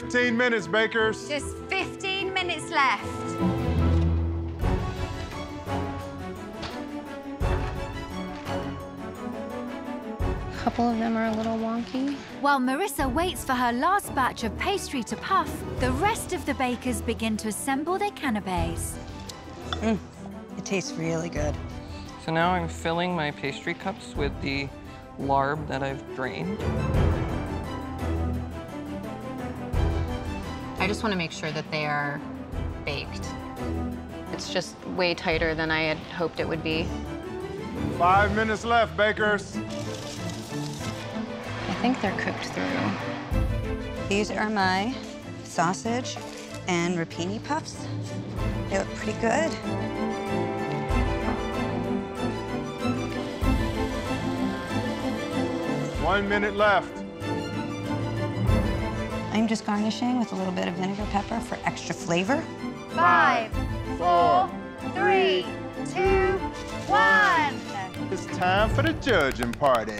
15 minutes, bakers. Just 15 minutes left. A couple of them are a little wonky. While Marissa waits for her last batch of pastry to puff, the rest of the bakers begin to assemble their canapes. Mm, it tastes really good. So now I'm filling my pastry cups with the larb that I've drained. I just want to make sure that they are baked. It's just way tighter than I had hoped it would be. Five minutes left, bakers. I think they're cooked through. These are my sausage and rapini puffs. They look pretty good. One minute left. I'm just garnishing with a little bit of vinegar pepper for extra flavor. Five, four, three, two, one. It's time for the judging party.